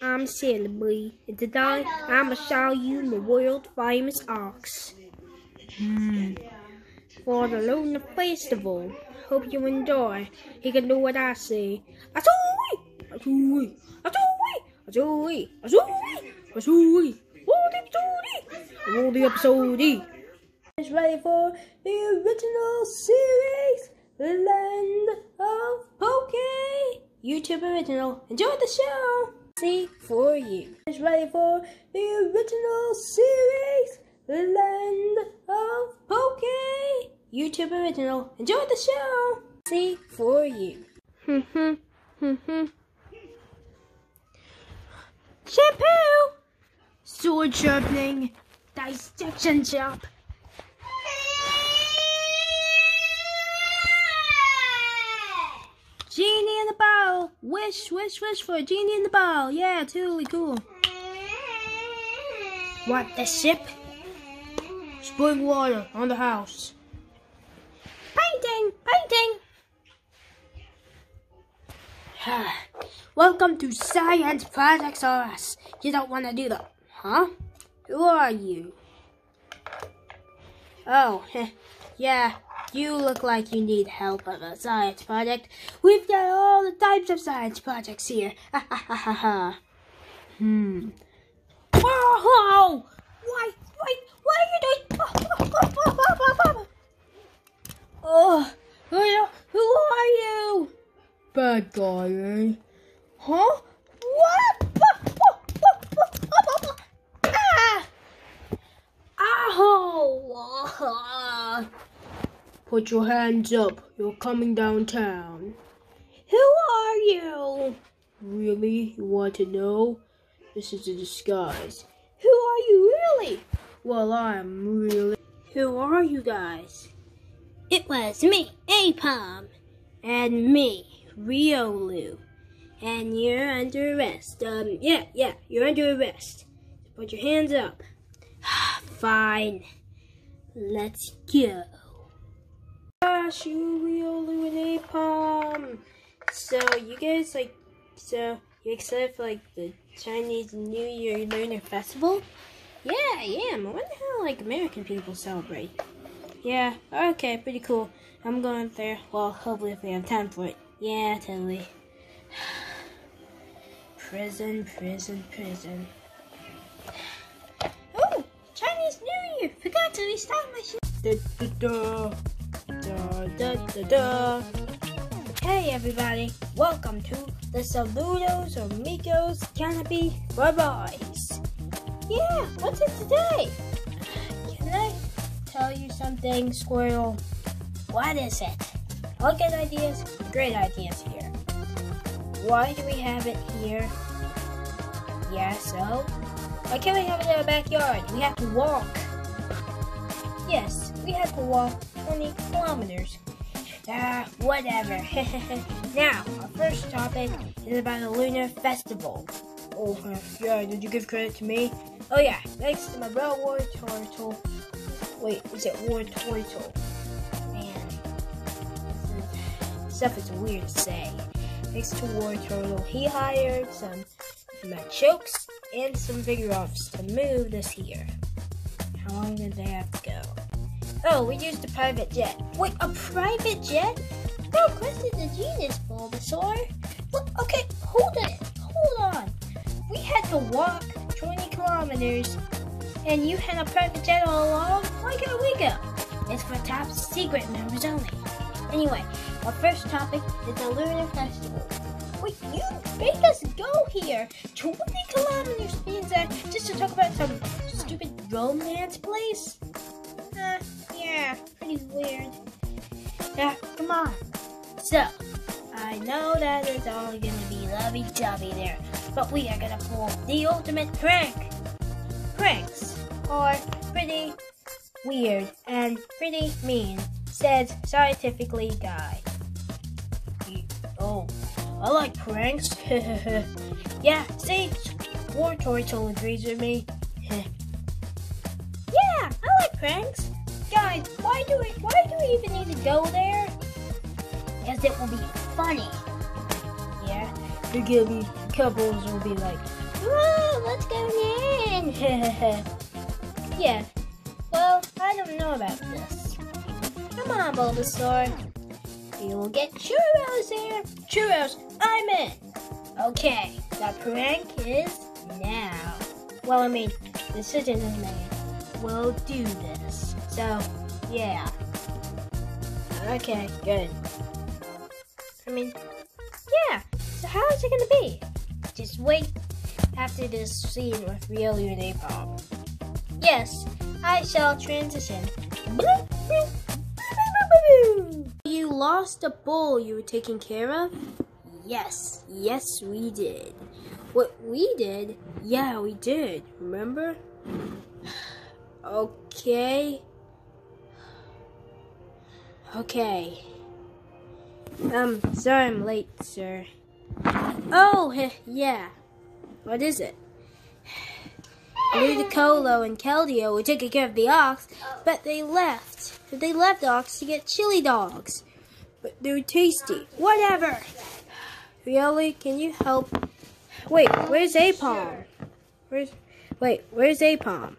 I'm Silly and today I'm gonna show you my world famous ox. Hmm. For the Lunar Festival. Hope you enjoy. You can do what I say. Azooey! Azooey! Azooey! Azooey! Azooey! Azooey! Roll the episode! Roll the episode! Is ready for the original series, The Land of Poke. YouTube original. Enjoy the show! See for you. It's ready for the original series, Land of Poke. YouTube original. Enjoy the show. See for you. Shampoo. Sword sharpening. Dissection shop. Genie in the bottle. Wish, wish, wish for a genie in the bottle. Yeah, totally cool. What, the ship? Spring water on the house. Painting, painting. Welcome to Science Projects RS. You don't want to do that, huh? Who are you? Oh, yeah, you look like you need help with a science project. We've got all the types of science projects here. Ha ha ha ha ha. Hmm. Whoa! Why? Wait! What are you doing? Oh, who, who are you? Bad guy, eh? Huh? What? Ah! Ow! Put your hands up. You're coming downtown. Who are you? Really? You want to know? This is a disguise. Who are you really? Well, I'm really. Who are you guys? It was me, Aipom, and me, Riolu. And you're under arrest. Um, yeah, yeah, you're under arrest. Put your hands up. Fine. Let's go. Gosh, you Riolu and Aipom. So, you guys, like, so, you excited for, like, the Chinese New Year Lunar Festival? Yeah, I am. I wonder how, like, American people celebrate. Yeah, okay, pretty cool. I'm going there. Well, hopefully if we have time for it. Yeah, totally. prison, prison, prison. Oh, Chinese New Year! Forgot to restart my shit. Da, da, da, da, da, da. Hey everybody, welcome to the Saludos or Mikos Canopy Byes. Yeah, what's it today? Can I tell you something, Squirrel? What is it? All good ideas, great ideas here. Why do we have it here? Yeah, so? Why can't we have it in our backyard? We have to walk. Yes, we have to walk 20 kilometers. Ah, whatever. now, our first topic is about the Lunar Festival. Oh, yeah, did you give credit to me? Oh yeah, thanks to my bro War Turtle. Wait, is it Wartortle? Man, stuff is weird to say. Thanks to Wartortle, he hired some Machokes and some Vigoroths to move this here. How long did they have to go? Oh, we used a private jet. Wait, a private jet? No, question the genus, Bulbasaur. What? Okay, hold it. Hold on. We had to walk 20 kilometers, and you had a private jet all along? Why can't we go? It's for top secret members only. Anyway, our first topic is the Lunar Festival. Wait, you made us go here 20 kilometers means that just to talk about some stupid romance place? Uh, yeah, pretty weird. Yeah, come on. So, I know that it's all gonna be lovey-dovey there, but we are gonna pull the ultimate prank. Pranks are pretty weird and pretty mean, says scientifically guy. Oh, I like pranks. yeah, see, Wartortle agrees with me. yeah, I like pranks. Why do we why do we even need to go there? Because it will be funny. Yeah, they're be couples will be like, Whoa, let's go in. yeah. Well, I don't know about this. Come on, Bulbasaur. We will get churros here. Churros, I'm in. Okay, the prank is now. Well, I mean, the decision made. We'll do this. So, yeah. Okay, good. I mean, yeah. So how is it gonna be? Just wait after this scene with and Aipom. Yes, I shall transition. You lost a bull you were taking care of? Yes, yes we did. What we did? Yeah, we did. Remember? okay. Okay. Um, sorry I'm late, sir. Oh, yeah. What is it? Ludicolo and Keldeo were taking care of the ox, but they left. They left the ox to get chili dogs. But they're tasty. Whatever. Really? Can you help? Wait, where's Aipom? Where's wait, where's Aipom?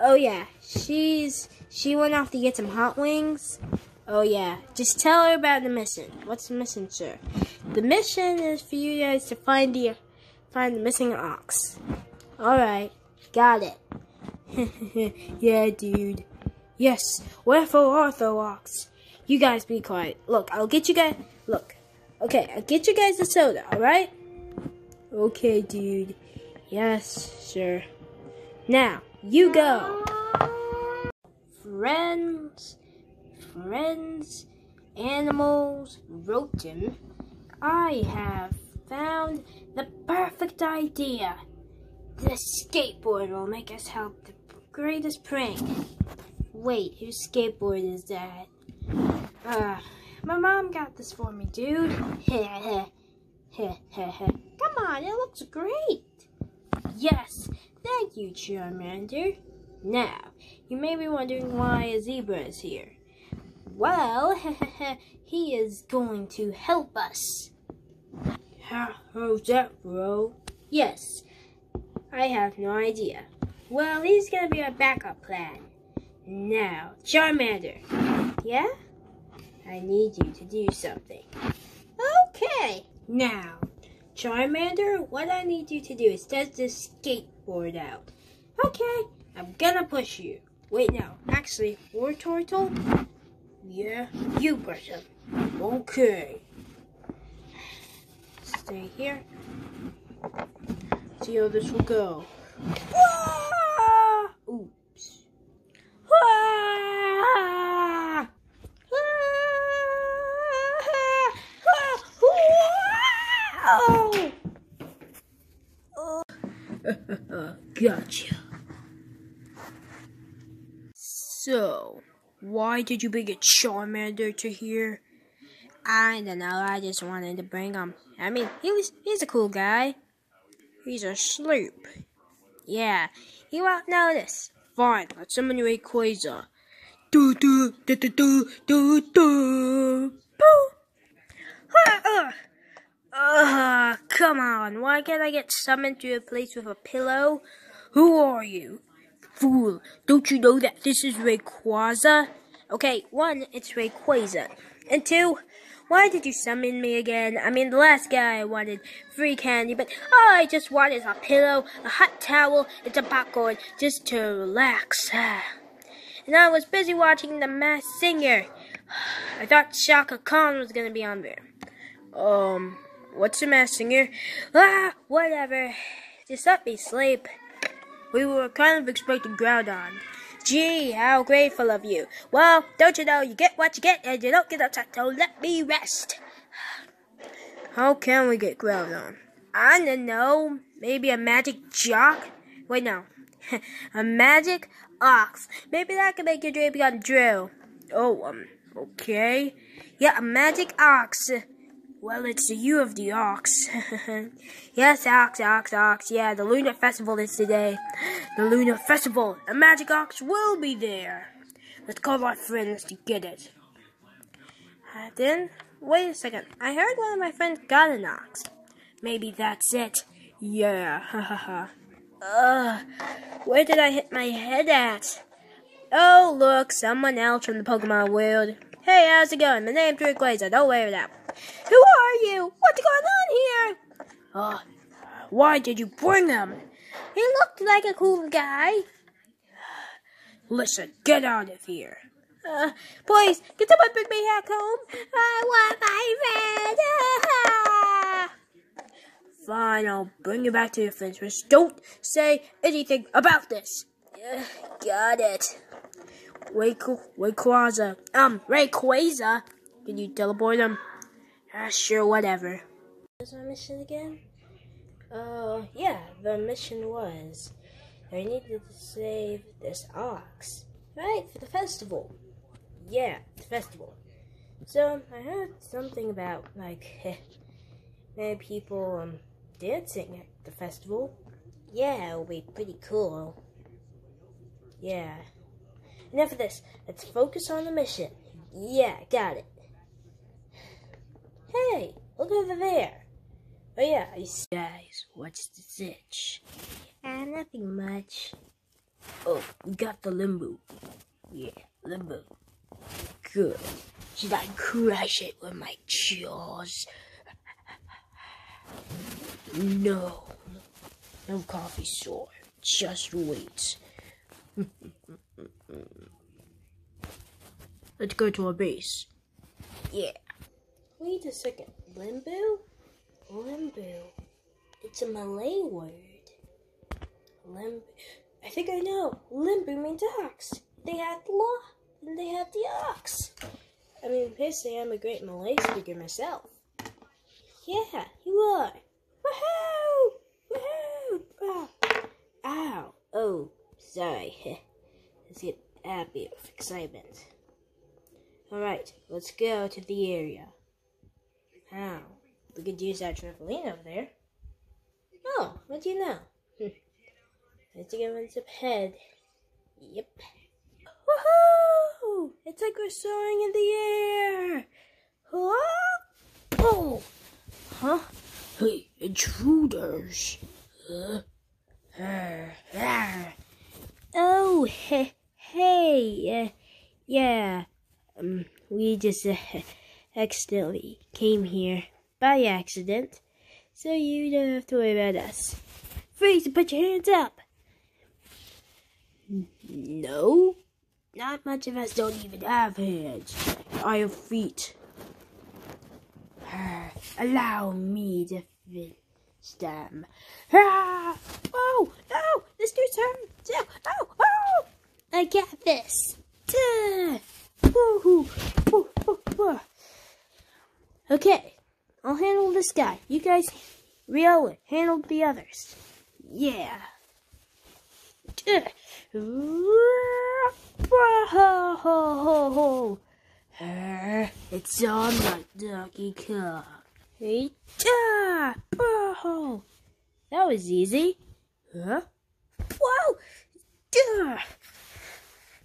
Oh yeah, she's she went off to get some hot wings. Oh yeah, just tell her about the mission. What's the mission, sir? The mission is for you guys to find the find the missing ox. All right, got it. yeah, dude. Yes, wherefore Arthur ox? You guys be quiet. Look, I'll get you guys. Look, okay, I'll get you guys a soda. All right? Okay, dude. Yes, sure. Now you go, friends friends, animals, Rotom, I have found the perfect idea. The skateboard will make us help the greatest prank. Wait, whose skateboard is that? Uh, my mom got this for me, dude. Come on, it looks great. Yes, thank you, Charmander. Now, you may be wondering why a zebra is here. Well, he is going to help us. How's that, bro? Yes, I have no idea. Well, he's gonna be our backup plan. Now, Charmander. Yeah? I need you to do something. Okay. Now, Charmander, what I need you to do is test this skateboard out. Okay, I'm gonna push you. Wait, no. Actually, Wartortle, yeah, you push him. Okay. Stay here. See how this will go. Ah! Oops. Ah! Ah! gotcha. So, why did you bring a Charmander to here? I don't know. I just wanted to bring him. I mean, he was, he's a cool guy. He's asleep. Yeah, he won't notice. Fine, let's summon your Rayquaza. Do do do do do do do. Boo! Ah, uh, uh, come on. Why can't I get summoned to a place with a pillow? Who are you? Fool, don't you know that this is Rayquaza? Okay, one, it's Rayquaza. And two, why did you summon me again? I mean, the last guy I wanted free candy, but all I just wanted is a pillow, a hot towel, and some popcorn just to relax. And I was busy watching The Masked Singer. I thought Chaka Khan was gonna be on there. Um, what's The Masked Singer? Ah, whatever. Just let me sleep. We were kind of expecting Groudon. Gee, how grateful of you. Well, don't you know, you get what you get and you don't get upset, so let me rest. How can we get Groudon? I don't know. Maybe a magic jock? Wait, no. a magic ox. Maybe that could make your dream become true. Oh, um, okay. Yeah, a magic ox. Well, it's the you of the ox. yes, ox, ox, ox. Yeah, the Lunar Festival is today. The Lunar Festival. A magic ox will be there. Let's call our friends to get it. Uh, then, wait a second. I heard one of my friends got an ox. maybe that's it. Yeah, ha ha ha. Ugh, where did I hit my head at? Oh, look, someone else from the Pokemon world. Hey, how's it going? My name's Rayquaza. Don't worry about it. Who are you? What's going on here? Oh, why did you bring him? He looked like a cool guy. Listen, get out of here. Uh, please, can someone bring me back home? I want my friend. Fine, I'll bring you back to your friends. but don't say anything about this. Uh, got it. Rayquaza. Um, Rayquaza. Can you teleport him? Uh, sure, whatever. What's my mission again? Uh, yeah, the mission was I needed to save this ox, right, for the festival. Yeah, the festival. So I heard something about like many people um dancing at the festival. Yeah, it'll be pretty cool. Yeah. Enough of this. Let's focus on the mission. Yeah, got it. Hey, look over there. Oh yeah, I guys, what's the sitch? Ah, nothing much. Oh, we got the limbo. Yeah, limbo. Good. Should I crush it with my jaws? no. No coffee sore. Just wait. Let's go to our base. Yeah. Wait a second. Limbo? Limbo. It's a Malay word. Limbo. I think I know. Limbo means ox. They have the law, and they have the ox. I mean, personally, I'm a great Malay speaker myself. Yeah, you are. Woohoo! Woohoo! Oh. Ow. Oh, sorry. Let's get happy with excitement. Alright, let's go to the area. How? We could use that trampoline over there. Oh, what do you know? Let's go into head. Yep. Woohoo! It's like we're soaring in the air. Whoa! Oh! Huh? Hey, intruders. Huh? Oh, hey, hey, uh, yeah. Um, we just uh, accidentally came here by accident, so you don't have to worry about us. Freeze put your hands up! No, not much of us don't even have hands. I have feet. Allow me to finish them. Ah! Oh, oh, this dude's hurt. Oh, oh, I got this. Okay, I'll handle this guy. You guys, Rio, handle the others. Yeah. It's on my Donkey Kong. That was easy. Huh? Whoa!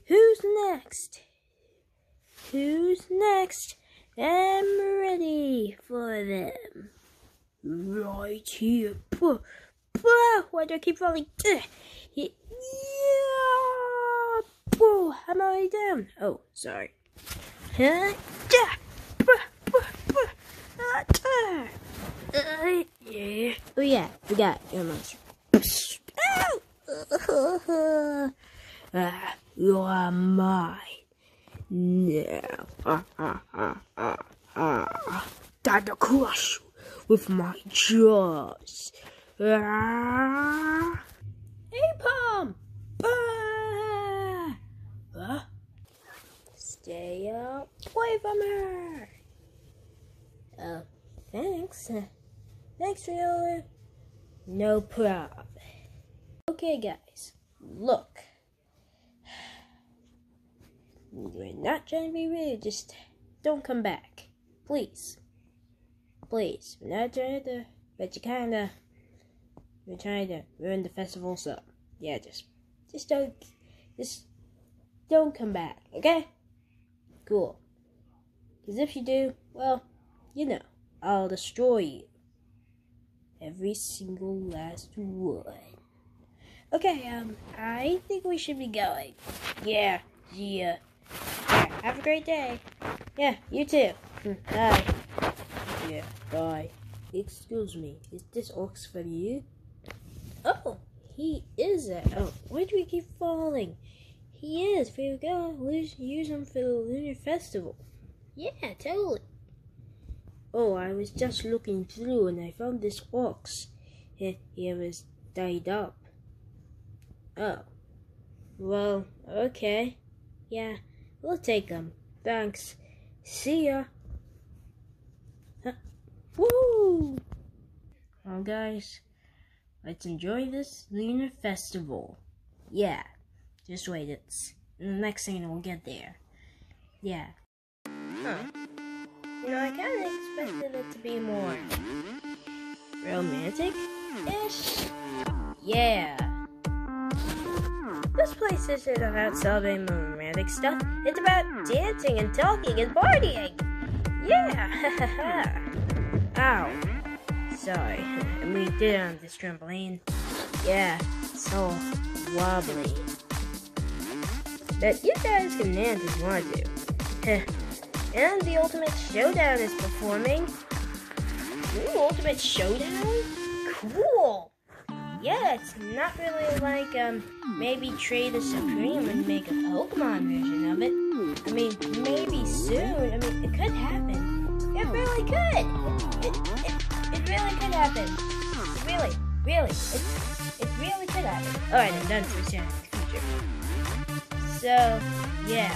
Who's next? Who's next? Am ready for them. Right here. Why do I keep falling? Yeah. I'm already down. Oh, sorry. Uh, yeah. Oh yeah, we got your monster. Ah, you are mine now. Ah, ah, ah, ah, ah. Time to crush with my jaws. Ah. Ah! Huh? Stay away from her! Oh, thanks. Thanks, Riolu. No problem. Okay, guys, look. We're not trying to be rude, just don't come back. Please. Please. We're not trying to, but you kinda, we're trying to ruin the festival, so, yeah, just, just don't, just don't come back, okay? Cool. Because if you do, well, you know, I'll destroy you. Every single last one. Okay, um, I think we should be going. Yeah, yeah. Yeah, have a great day. Yeah, you too. Hmm, bye. Yeah, bye. Excuse me, is this ox for you? Oh, he is it. Oh, why do we keep falling? He is. We go use him for the Lunar Festival. Yeah, totally. Oh, I was just looking through and I found this ox. He, he was tied up. Oh. Well, okay. Yeah, we'll take him. Thanks. See ya. Woo! Well, guys, let's enjoy this lunar festival. Yeah, just wait. It's the next thing we'll get there. Yeah. Huh. You know, I kind of expected it to be more romantic-ish. Yeah. This place isn't about celebrating romantic stuff. It's about dancing and talking and partying. Yeah. Ow. Sorry. We did on this trampoline. Yeah. So wobbly. But you guys can dance if you want to. and the Ultimate Showdown is performing. Ooh, Ultimate Showdown? Cool! Yeah, it's not really like um maybe Trey the Supreme and make a Pokemon version of it. I mean, maybe soon. I mean, it could happen. It really could. It, it, it really could happen. Really, really. It, it really could happen. Alright, I'm done for sharing the future. So, yeah.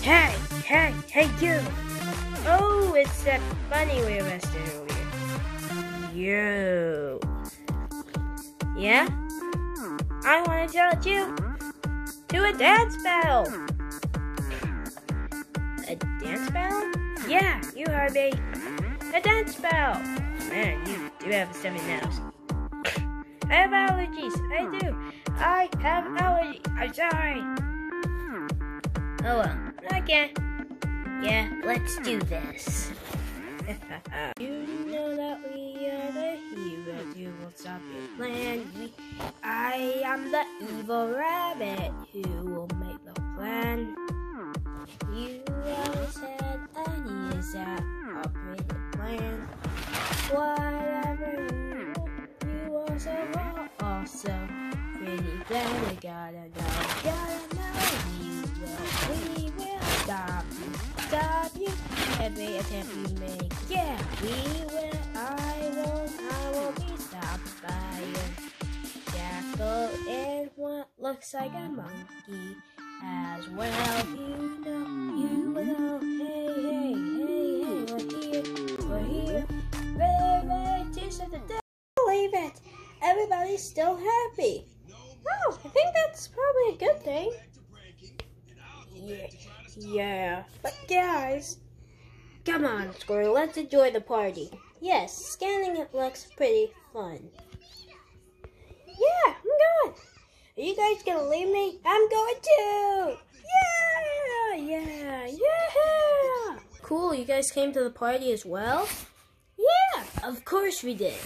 Hey, hey, hey you! Oh, it's that bunny we arrested earlier. You. Yeah? I want to challenge you to a dance battle. A dance battle? Yeah, you heard me. A dance battle. Man, you do have a stomach nose. I have allergies. I do. I have allergies. I'm sorry. Oh well. Okay. Yeah, let's do this. you know that we are the heroes. You will stop your plan. We, I am the evil rabbit who will make the plan. You always had an is that operated plan. Whatever you you also also pretty glad you gotta know, gotta know we will, we will stop you, stop you, every attempt you make. Yeah, we will, I won't, I won't be stopped by a jackal and what looks like a monkey as well. You know, hey, hey, hey, hey, we're here, we're here, set the. Believe it, everybody's still happy. Oh, I think that's probably a good thing. Yeah, yeah. But guys, come on, Squirrel, let's enjoy the party. Yes, scanning it looks pretty fun. Yeah, I'm going. Are you guys gonna leave me? I'm going too. Yeah, yeah, yeah. Cool, you guys came to the party as well? Yeah, of course we did.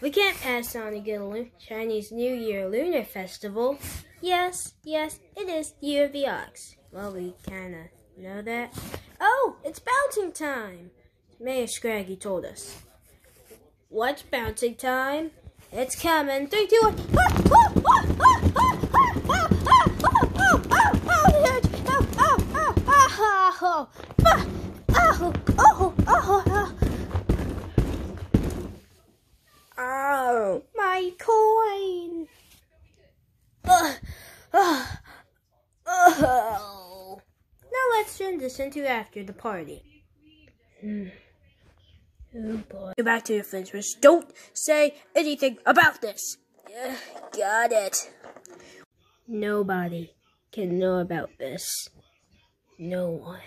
We can't pass on a good Chinese New Year Lunar Festival. Yes, yes, it is Year of the Ox. Well, we kinda know that. Oh, it's bouncing time! Mayor Scraggy told us. What's bouncing time? It's coming. Three, two, one oh, oh, oh. Oh, my coin. Uh, uh, oh. Now let's to after the party. Hmm. Oh boy. Go back to your friends. Don't say anything about this. Uh, got it. Nobody can know about this. No one.